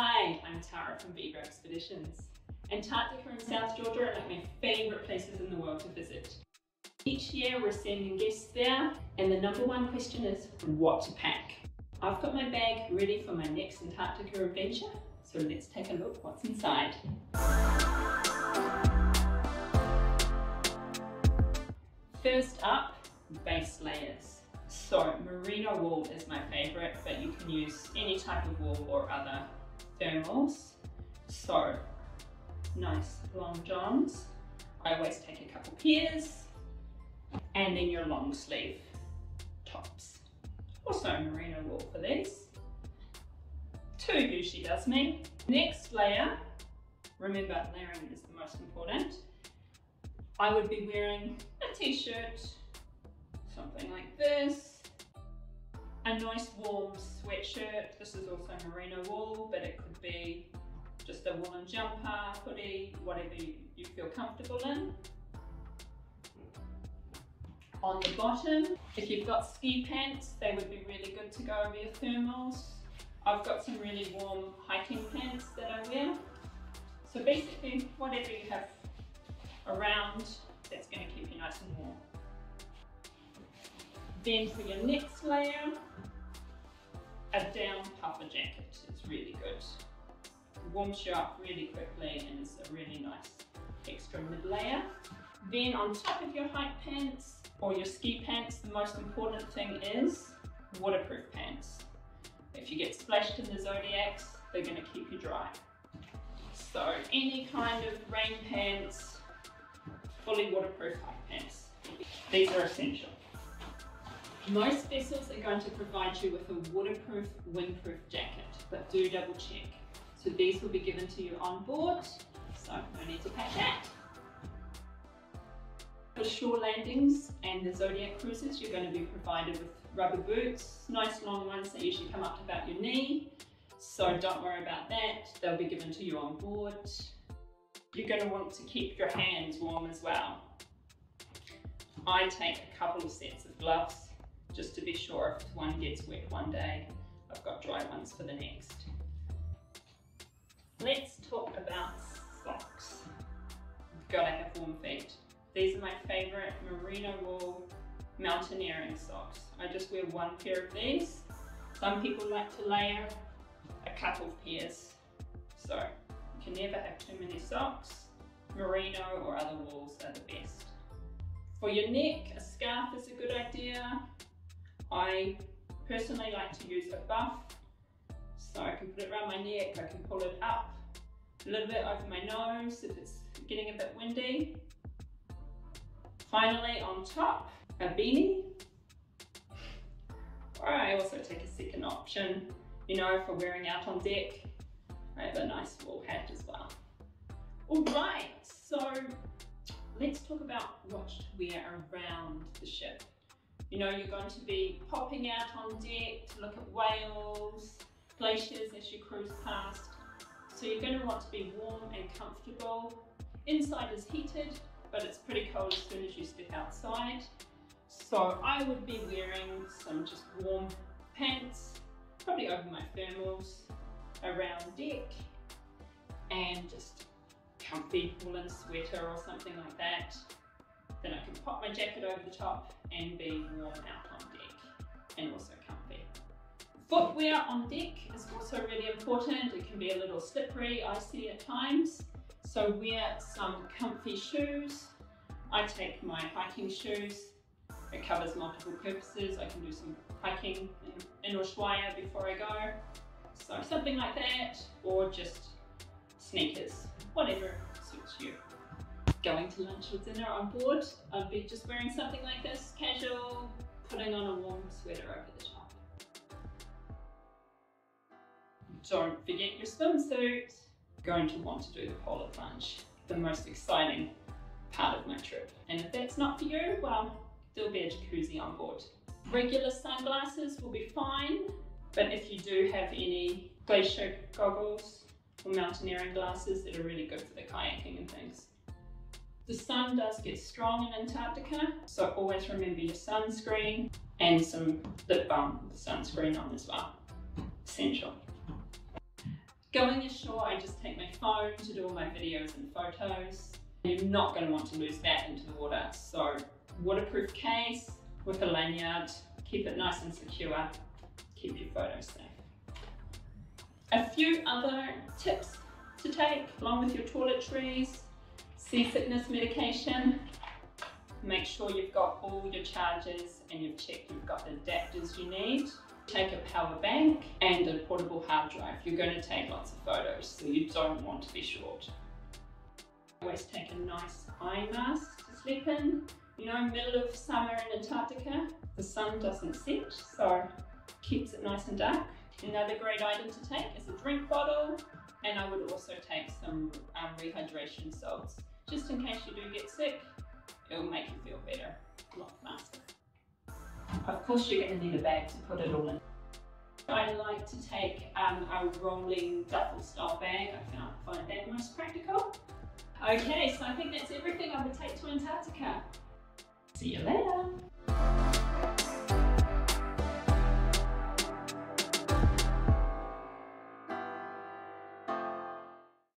Hi, I'm Tara from Viva Expeditions. Antarctica and South Georgia are like my favourite places in the world to visit. Each year we're sending guests there and the number one question is what to pack. I've got my bag ready for my next Antarctica adventure, so let's take a look what's inside. First up, base layers. So merino wool is my favorite, but you can use any type of wool or other thermals. So nice long johns. I always take a couple pairs and then your long sleeve tops. Also merino wool for these. Two usually does me. Next layer, remember layering is the most important. I would be wearing a t-shirt, something like this, a nice warm sweatshirt. This is also merino wool, but it could be just a woolen jumper, hoodie, whatever you, you feel comfortable in. On the bottom, if you've got ski pants, they would be really good to go over your thermals. I've got some really warm hiking pants that I wear. So basically, whatever you have around that's going to keep you nice and warm. Then for your next layer, a down puffer jacket is really good. It warms you up really quickly and is a really nice extra mid layer. Then on top of your hike pants or your ski pants, the most important thing is waterproof pants. If you get splashed in the Zodiacs, they're going to keep you dry. So any kind of rain pants, fully waterproof hike pants. These are essential. Most vessels are going to provide you with a waterproof, windproof jacket, but do double check. So these will be given to you on board, so no need to pack that. For shore landings and the Zodiac cruises, you're going to be provided with rubber boots, nice long ones that usually come up to about your knee. So don't worry about that, they'll be given to you on board. You're going to want to keep your hands warm as well. I take a couple of sets of gloves just to be sure if one gets wet one day, I've got dry ones for the next. Let's talk about socks. You've Gotta have warm feet. These are my favorite merino wool mountaineering socks. I just wear one pair of these. Some people like to layer a couple of pairs. So you can never have too many socks. Merino or other wools are the best. For your neck, a scarf is a good idea. I personally like to use a buff. So I can put it around my neck, I can pull it up a little bit over my nose if it's getting a bit windy. Finally, on top, a beanie. Or I also take a second option, you know, for wearing out on deck. I have a nice wool hat as well. All right, so let's talk about what to wear around the ship. You know, you're going to be popping out on deck to look at whales, glaciers as you cruise past. So you're going to want to be warm and comfortable. Inside is heated, but it's pretty cold as soon as you step outside. So I would be wearing some just warm pants, probably over my thermals, around deck, and just comfy woolen sweater or something like that. Then I can pop my jacket over the top and be warm out on deck and also comfy. Footwear on deck is also really important. It can be a little slippery, icy at times. So wear some comfy shoes. I take my hiking shoes. It covers multiple purposes. I can do some hiking in, in Ushuaia before I go. So something like that, or just sneakers, whatever going to lunch or dinner on board, I'd be just wearing something like this, casual, putting on a warm sweater over the top. Don't forget your swimsuit. Going to want to do the polar plunge, the most exciting part of my trip. And if that's not for you, well, there'll be a jacuzzi on board. Regular sunglasses will be fine, but if you do have any glacier goggles or mountaineering glasses that are really good for the kayaking and things, the sun does get strong in Antarctica, so always remember your sunscreen and some lip balm sunscreen on as well. Essential. Going ashore, I just take my phone to do all my videos and photos. You're not going to want to lose that into the water. So waterproof case with a lanyard, keep it nice and secure, keep your photos safe. A few other tips to take along with your toiletries, seasickness medication, make sure you've got all your chargers and you've checked you've got the adapters you need. Take a power bank and a portable hard drive. You're going to take lots of photos, so you don't want to be short. Always take a nice eye mask to sleep in. You know, middle of summer in Antarctica, the sun doesn't set, so keeps it nice and dark. Another great item to take is a drink bottle, and I would also take some um, rehydration salts, just in case you do get sick. It'll make you feel better a lot faster. Of course, you're going to need a bag to put it all in. I like to take um, a rolling duffel style bag. I find that most practical. Okay, so I think that's everything I would take to Antarctica. See you later.